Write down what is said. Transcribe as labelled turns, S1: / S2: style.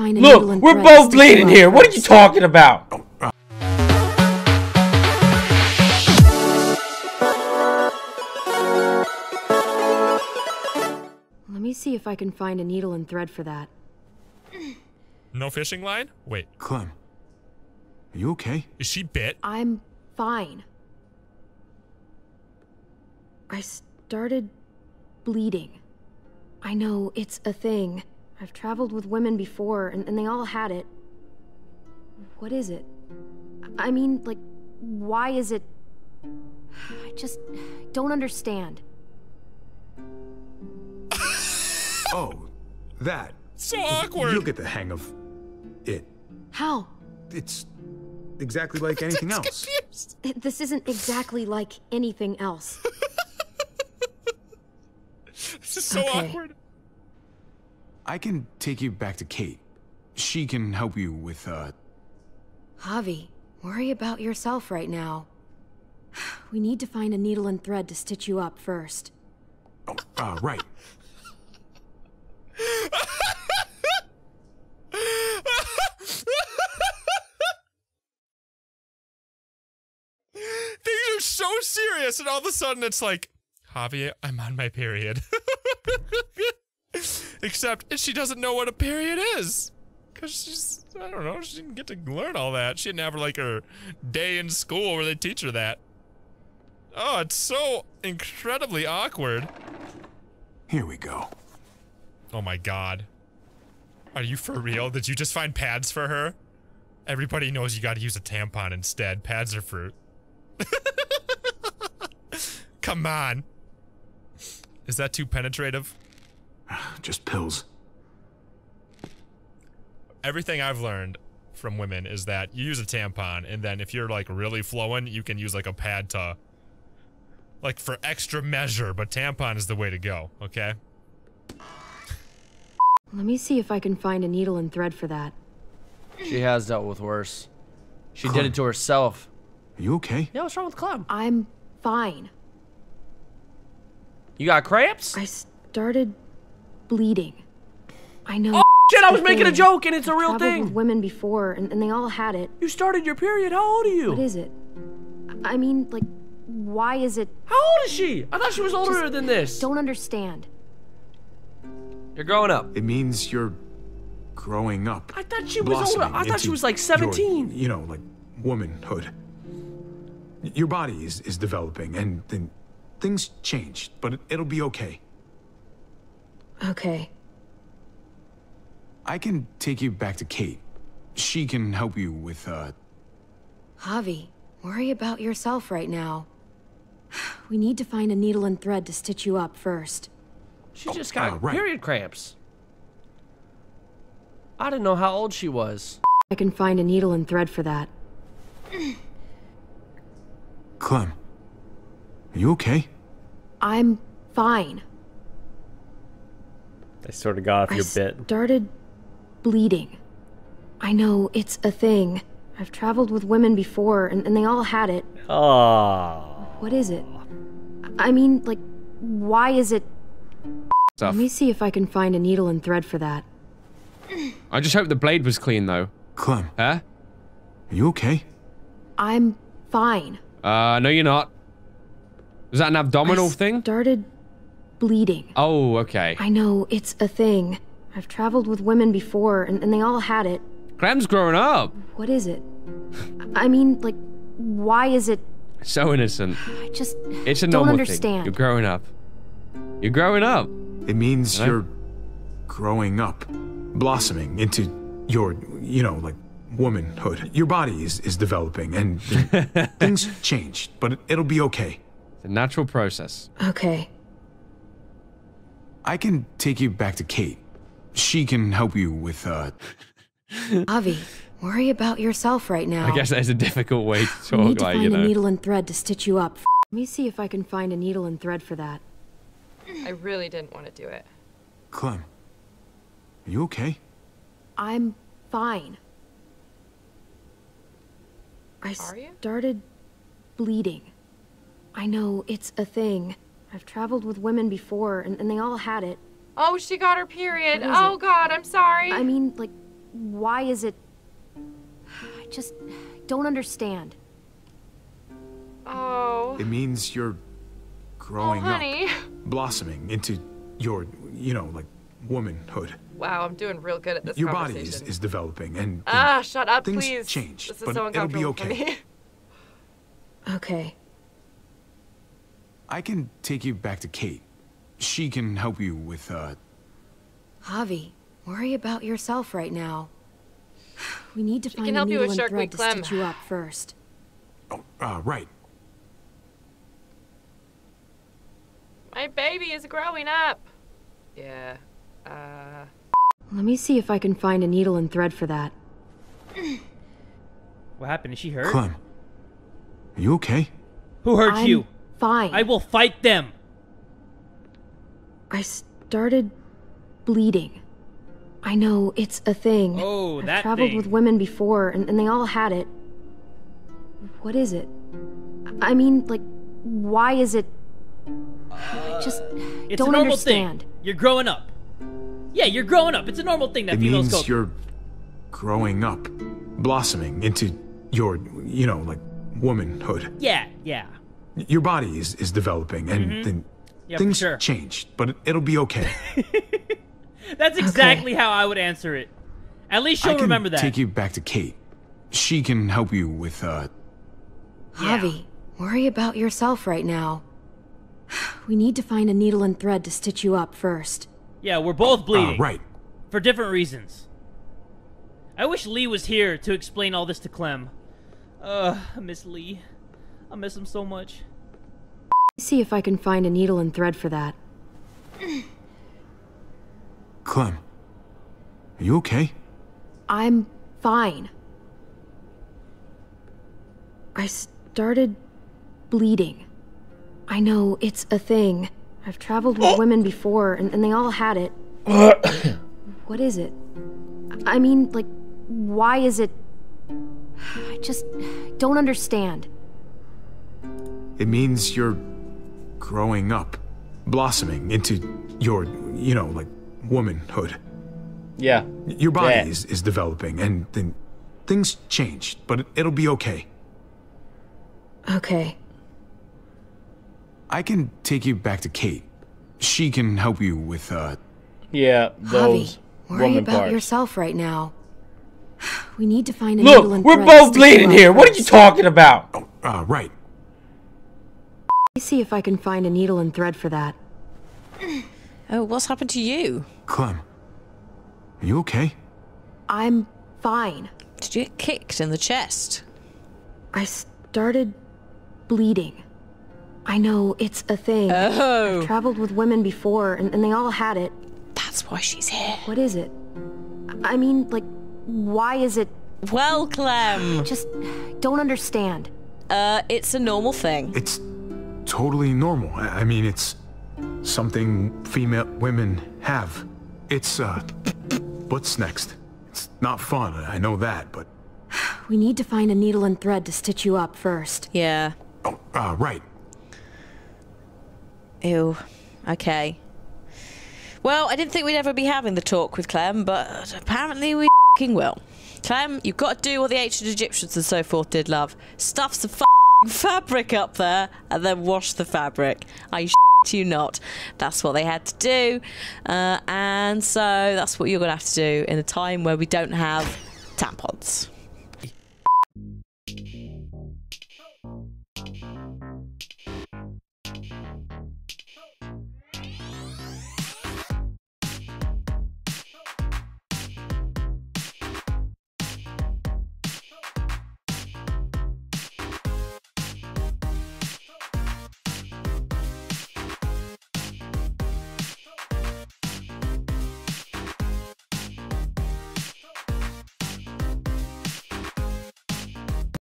S1: find a
S2: Look, we're both bleeding here. What are you talking about?
S1: Let me see if I can find a needle and thread for that.
S3: No fishing line? Wait,
S4: Clem, are you okay?
S3: is she bit?
S1: I'm fine. I started bleeding. I know it's a thing. I've traveled with women before, and, and they all had it. What is it? I mean, like, why is it. I just don't understand.
S4: Oh, that.
S3: So awkward.
S4: You'll get the hang of it.
S1: How?
S4: It's exactly like anything else.
S1: Th- This isn't exactly like anything else.
S3: This is so
S1: Okay.
S3: awkward.
S4: I can take you back to Kate. She can help you with, uh,
S1: Javi, worry about yourself right now. We need to find a needle and thread to stitch you up first.
S4: oh, uh, right.
S3: Things are so serious, and all of a sudden it's like, Javi, I'm on my period. Except if she doesn't know what a period is. Because she's, I don't know, she didn't get to learn all that. She didn't have like her day in school where they teach her that. Oh, it's so incredibly awkward.
S4: Here we go.
S3: Oh my god. Are you for real? Did you just find pads for her? Everybody knows you gotta use a tampon instead. Pads are fruit. Come on. Is that too penetrative?
S4: Just pills.
S3: Everything I've learned from women is that you use a tampon, and then if you're like really flowing, you can use like a pad to, like for extra measure, but tampon is the way to go, okay?
S1: Let me see if I can find a needle and thread for that.
S2: She has dealt with worse. She did it to herself.
S4: Are you okay?
S2: Yeah, what's wrong with Clem?
S1: I'm fine.
S2: You got cramps?
S1: I started bleeding. I know.
S2: Oh, shit, I was making a joke and it's a
S1: I've
S2: real
S1: traveled
S2: thing.
S1: with women before, and, and they all had it.
S2: You started your period. How old are you?
S1: What is it? I mean, like, why is it?
S2: How old is she? I thought she was older
S1: Just
S2: than this.
S1: Don't understand.
S2: You're growing up.
S4: It means you're growing up.
S2: I thought she was older. I thought she was like
S4: your,
S2: 17.
S4: you know, like womanhood. Your body is, is developing, and then things change, but it, it'll be okay.
S1: Okay.
S4: I can take you back to Kate. She can help you with, uh,
S1: Javi, worry about yourself right now. We need to find a needle and thread to stitch you up first.
S2: She just got
S4: uh, right.
S2: period cramps. I didn't know how old she was.
S1: I can find a needle and thread for that.
S4: Clem. Are you okay?
S1: I'm fine.
S5: They sort of got off
S1: I
S5: your bit.
S1: started bleeding. I know it's a thing. I've traveled with women before, and, and they all had it.
S5: Oh.
S1: What is it? I mean, like, why is it?
S6: Stuff.
S1: Let me see if I can find a needle and thread for that.
S6: I just hope the blade was clean though.
S4: Clem.
S6: Huh?
S4: Are you okay?
S1: I'm fine.
S6: Uh, no, you're not. Was that an abdominal
S1: I
S6: thing?
S1: started bleeding.
S6: Oh, okay.
S1: I know it's a thing. I've traveled with women before, and, and they all had it.
S6: Clem's growing up.
S1: What is it? I mean, like, why is it?
S6: So innocent.
S1: I just
S6: It's a
S1: don't
S6: normal thing. You're growing up. You're growing up.
S4: It means
S6: Hello?
S4: you're growing up, blossoming into your, you know, like womanhood. Your body is, is developing, and things change, but it, it'll be okay.
S6: It's a natural process.
S1: Okay.
S4: I can take you back to Kate. She can help you with, uh,
S1: Javi, worry about yourself right now.
S6: I guess that's a difficult way to
S1: We need to
S6: like,
S1: find
S6: you
S1: a needle and thread to stitch you up. Let me see if I can find a needle and thread for that.
S7: I really didn't want to do it.
S4: Clem. Are you okay?
S1: I'm fine. I
S7: Are you?
S1: started bleeding. I know it's a thing. I've traveled with women before, and, and they all had it.
S7: Oh, she got her period. Oh
S1: it?
S7: God, I'm sorry.
S1: I mean, like, why is it... I just don't understand.
S7: Oh.
S4: It means you're
S7: Oh,
S4: growing up, blossoming into your, you know, like womanhood.
S7: Wow, I'm doing real good at this
S4: Your body is, is developing, and, and
S7: Ah, shut up,
S4: things
S7: please.
S4: change,
S7: This is
S4: but
S7: so
S4: it'll be okay.
S1: Okay.
S4: I can take you back to Kate. She can help you with, uh,
S1: Javi, worry about yourself right now. We need to find
S7: can
S1: a
S7: help you
S1: needle
S7: with
S1: and thread
S7: Week
S1: to
S7: Clem.
S1: stitch you up first.
S4: oh, uh, right.
S7: My baby is growing up. Yeah. Uh.
S1: Let me see if I can find a needle and thread for that.
S8: What happened? Is she hurt?
S4: Clem, are you okay?
S8: Who hurt
S1: I'm
S8: you?
S1: Fine.
S8: I will fight them.
S1: I started bleeding. I know it's a thing.
S8: Oh,
S1: I've
S8: that
S1: traveled
S8: thing.
S1: with women before, and, and they all had it. What is it? I mean, like, why is it? I just
S8: It's
S1: don't
S8: a normal
S1: understand.
S8: thing. You're growing up. Yeah, you're growing up. It's a normal thing that
S4: It
S8: females
S4: means
S8: go.
S4: you're growing up, blossoming into your, you know, like womanhood.
S8: Yeah, yeah.
S4: Your body is, is developing, and then
S8: Yeah, for
S4: things
S8: sure.
S4: change, but it, it'll be okay.
S8: That's exactly how I would answer it. At least she'll
S4: I can
S8: remember that.
S4: take you back to Kate. She can help you with, uh,
S1: Javi, worry about yourself right now. We need to find a needle and thread to stitch you up first.
S8: Yeah, we're both
S4: uh,
S8: bleeding.
S4: right.
S8: For different reasons. I wish Lee was here to explain all this to Clem. Uh, miss Lee. I miss him so much.
S1: See if I can find a needle and thread for that.
S4: Clem, are you okay?
S1: I'm fine. I started bleeding. I know it's a thing. I've traveled with oh! women before, and, and they all had it. what is it? I mean, like, why is it? I just don't understand.
S4: It means you're growing up, blossoming into your, you know, like womanhood.
S5: Yeah.
S4: Your body
S5: Yeah.
S4: is, is developing, and then things change, but it, it'll be okay.
S1: Okay.
S4: I can take you back to Kate. She can help you with, uh,
S5: Yeah, those
S1: Javi, worry
S5: woman
S1: about
S5: parts.
S1: yourself right now. We need to find a needle
S5: Look,
S1: and
S5: we're
S1: thread to
S5: both
S1: stitch you
S5: bleeding
S1: up
S5: here. What are you talking about?
S4: uh, right.
S1: Let me see if I can find a needle and thread for that.
S9: Oh, what's happened to you?
S4: Clem, are you okay?
S1: I'm fine.
S9: Did you get kicked in the chest?
S1: I started bleeding. I know it's a thing.
S9: Oh.
S1: I've traveled with women before, and, and they all had it.
S9: That's why she's here.
S1: What is it? I mean, like, why is it?
S9: Well, Clem,
S1: Just don't understand.
S9: uh, it's a normal thing.
S4: It's totally normal. I, I mean, it's something female women have. It's, uh, what's next? It's not fun, I know that, but,
S1: We need to find a needle and thread to stitch you up first.
S9: Yeah.
S4: oh, uh, right.
S9: Ew. Okay. Well, I didn't think we'd ever be having the talk with Clem, but apparently we fing will. Clem, you've got to do what the ancient Egyptians and so forth did, love. Stuff some fing fabric up there and then wash the fabric. I shit you not. That's what they had to do. Uh, and so that's what you're going to have to do in a time where we don't have tampons.